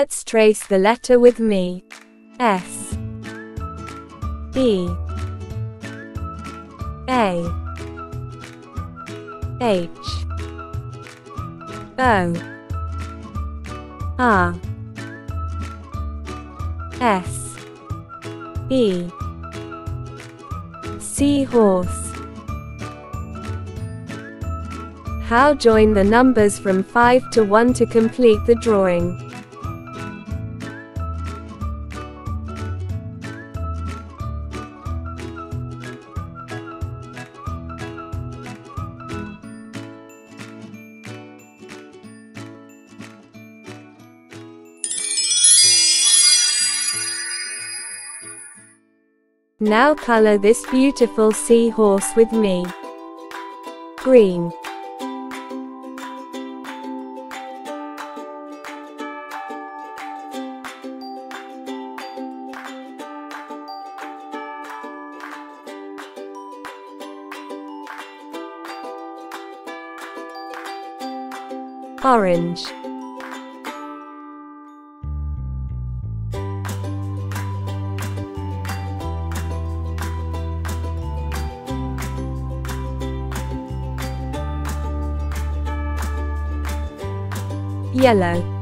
Let's trace the letter with me. S. E A. H. O. R. S. E Seahorse. How join the numbers from 5 to 1 to complete the drawing. Now color this beautiful seahorse with me. Green. Orange. Yellow.